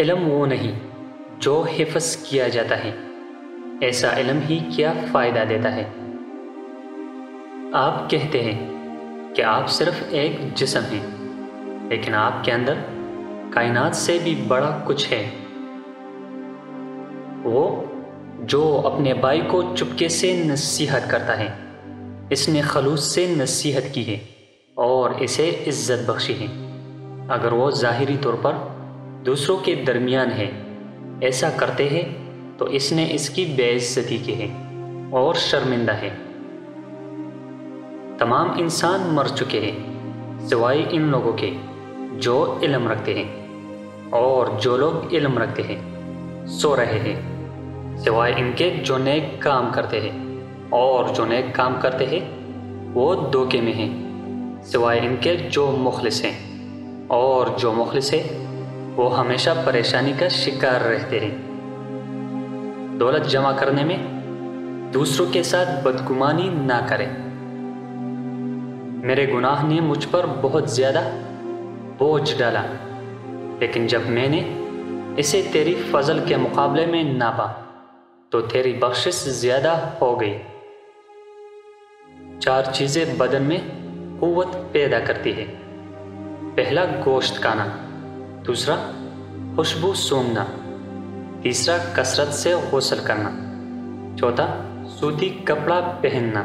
इल्म वो नहीं, जो हिफ्स किया जाता है। ऐसा इलम ही क्या फ़ायदा देता है? आप कहते हैं कि आप सिर्फ़ एक जिसम हैं, लेकिन आपके अंदर कायनात से भी बड़ा कुछ है। वो जो अपने भाई को चुपके से नसीहत करता है, इसने खलूस से नसीहत की है और इसे इज़्ज़त बख्शी है। अगर वो ज़ाहिरी तौर पर दूसरों के दरमियान है। ऐसा करते हैं तो इसने इसकी बेइज्जती की है और शर्मिंदा है। तमाम इंसान मर चुके हैं, सिवाय इन लोगों के, जो इल्म रखते हैं और जो लोग इल्म रखते हैं, सो रहे हैं। सिवाय इनके जो नेक काम करते हैं और जो नेक काम करते हैं, वो धोखे में हैं। सिवाय इनके जो मुखलिस हैं और जो मुखलिस है वो हमेशा परेशानी का शिकार रहते हैं दौलत जमा करने में दूसरों के साथ बदगुमानी ना करें। मेरे गुनाह ने मुझ पर बहुत ज़्यादा बोझ डाला, लेकिन जब मैंने इसे तेरी फजल के मुकाबले में नापा तो तेरी बख्शिश ज़्यादा हो गई। चार चीज़ें बदन में कुत पैदा करती है। पहला गोश्त खाना। दूसरा खुशबू सूंघना। तीसरा कसरत से गसल करना। चौथा सूती कपड़ा पहनना।